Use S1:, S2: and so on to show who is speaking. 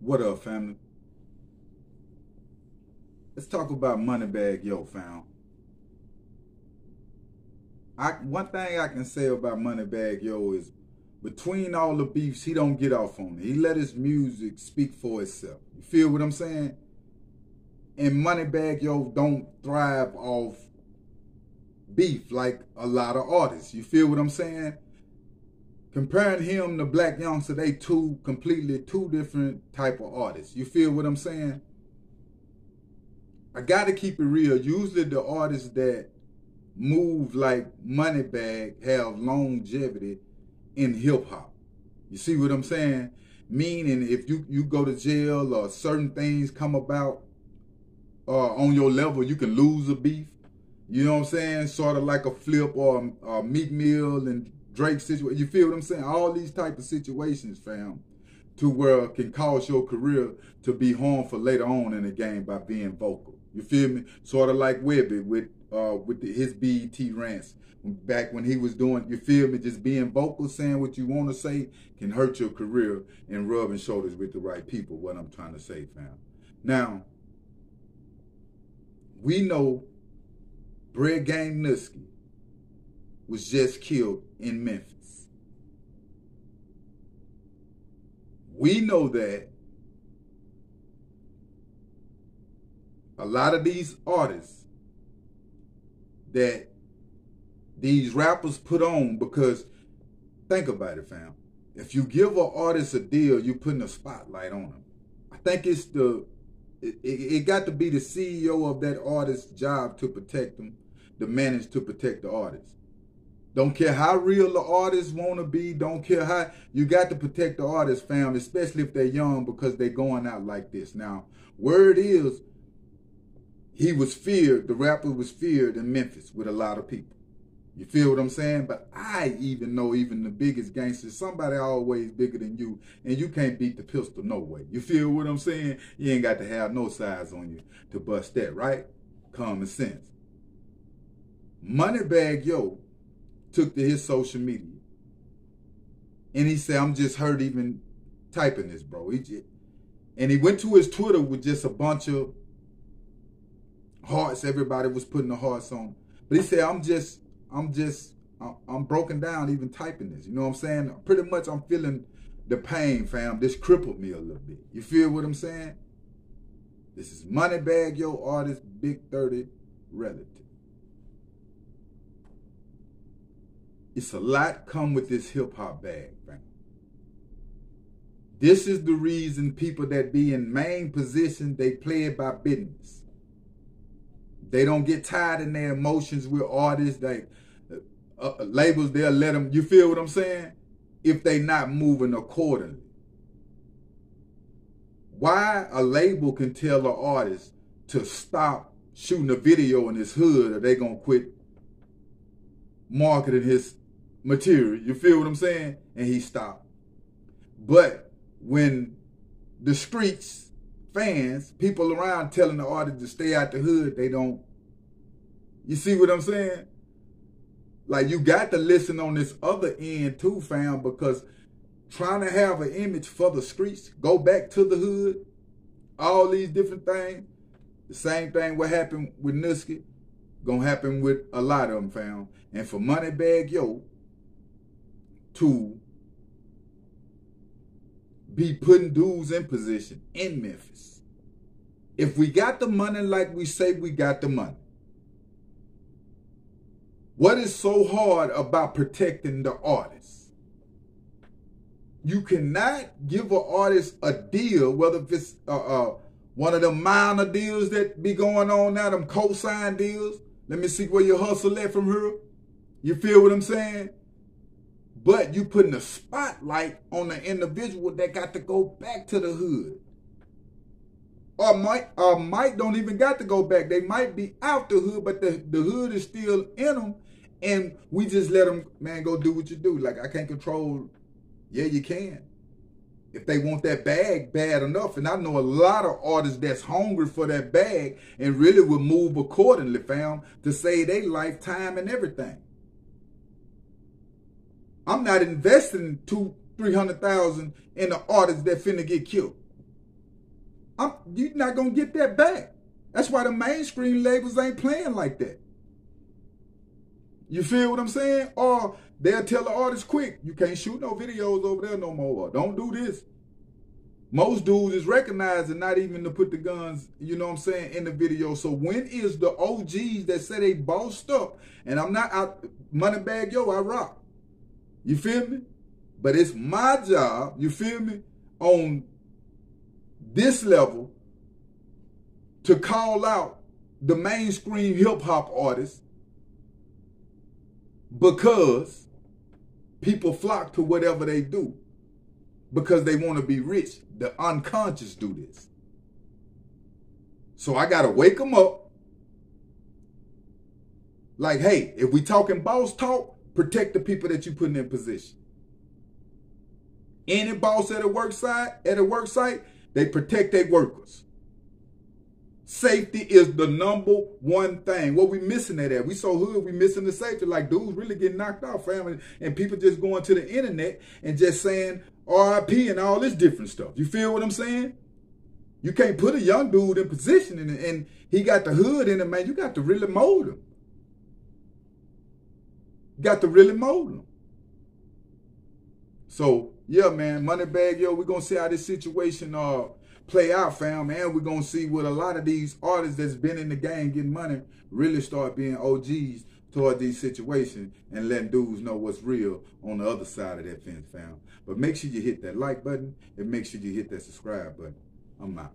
S1: What up, family? Let's talk about Moneybagg Yo, fam. I one thing I can say about Moneybagg Yo is between all the beefs, he don't get off on it. He let his music speak for itself. You feel what I'm saying? And Moneybagg Yo don't thrive off beef like a lot of artists. You feel what I'm saying? Comparing him to Blac Youngsta, they two completely two different type of artists. You feel what I'm saying? I got to keep it real. Usually the artists that move like Moneybagg have longevity in hip hop. You see what I'm saying? Meaning if you, you go to jail or certain things come about uh, on your level, you can lose a beef. You know what I'm saying? Sort of like a flip or a Meek Mill and Drake situation. You feel what I'm saying? All these type of situations, fam, to where can cause your career to be harmful later on in the game by being vocal. You feel me? Sort of like Webbie with uh with the, his BET rants back when he was doing. You feel me? Just being vocal, saying what you want to say, can hurt your career and rubbing shoulders with the right people. What I'm trying to say, fam. Now we know Bread Gang Nuskie was just killed in Memphis. We know that a lot of these artists that these rappers put on because think about it, fam. If you give an artist a deal, you're putting a spotlight on them. I think it's the it, it, it got to be the CEO of that artist's job to protect them, to manage to protect the artist. Don't care how real the artists want to be. Don't care how you got to protect the artist, fam, especially if they're young because they're going out like this. Now, word is he was feared. The rapper was feared in Memphis with a lot of people. You feel what I'm saying? But I even know even the biggest gangsters, somebody always bigger than you, and you can't beat the pistol no way. You feel what I'm saying? You ain't got to have no size on you to bust that, right? Common sense. Moneybagg Yo took to his social media. And he said, I'm just hurt even typing this, bro. He just, and he went to his Twitter with just a bunch of hearts. Everybody was putting the hearts on. But he said, I'm just, I'm just, I'm broken down even typing this. You know what I'm saying? Pretty much I'm feeling the pain, fam. This crippled me a little bit. You feel what I'm saying? This is Moneybagg Yo artist, Big 30 relative. It's a lot come with this hip hop bag. This is the reason people that be in main position, they play it by business. They don't get tired in their emotions with artists. Like uh, uh, labels, they'll let them. You feel what I'm saying? If they not moving accordingly. Why a label can tell an artist to stop shooting a video in his hood, or they gonna quit marketing his material. You feel what I'm saying? And he stopped. But when the streets, fans, people around telling the artist to stay out the hood, they don't. You see what I'm saying? Like you got to listen on this other end too, fam, because trying to have an image for the streets, go back to the hood, all these different things. The same thing what happened with Nuskie, gonna happen with a lot of them, fam. And for Moneybagg Yo, to be putting dudes in position in Memphis. If we got the money like we say we got the money, what is so hard about protecting the artist? You cannot give an artist a deal, whether if it's uh, uh, one of them minor deals that be going on now, them co-sign deals. Let me see where you hustle at from here. You feel what I'm saying? But you putting a spotlight on the individual that got to go back to the hood. Or might or might don't even got to go back. They might be out the hood, but the, the hood is still in them. And we just let them, man, go do what you do. Like, I can't control. Yeah, you can. If they want that bag bad enough. And I know a lot of artists that's hungry for that bag and really will move accordingly, fam, to save their lifetime and everything. I'm not investing two, three hundred thousand in the artist that finna get killed. I'm, you're not gonna get that back. That's why the mainstream labels ain't playing like that. You feel what I'm saying? Or they'll tell the artist quick, you can't shoot no videos over there no more. Don't do this. Most dudes is recognizing not even to put the guns, you know what I'm saying, in the video. So when is the OGs that say they bossed up? And I'm not out Moneybagg Yo, I rock. You feel me? But it's my job, you feel me, on this level to call out the mainstream hip hop artists because people flock to whatever they do because they want to be rich. The unconscious do this. So I got to wake them up. Like, hey, if we talking boss talk, protect the people that you putting in position. Any boss at a work site, at a work site, they protect their workers. Safety is the number one thing. What we missing at that? We so hood, we missing the safety. Like dudes really getting knocked out, family, and people just going to the internet and just saying RIP and all this different stuff. You feel what I'm saying? You can't put a young dude in position and, and he got the hood in him, man. You got to really mold him. Got to really mold them. So yeah, man, Moneybagg, Yo, we're gonna see how this situation uh play out, fam. And we're going to see what a lot of these artists that's been in the game getting money really start being OGs toward these situations and letting dudes know what's real on the other side of that fence, fam. But make sure you hit that like button and make sure you hit that subscribe button. I'm out.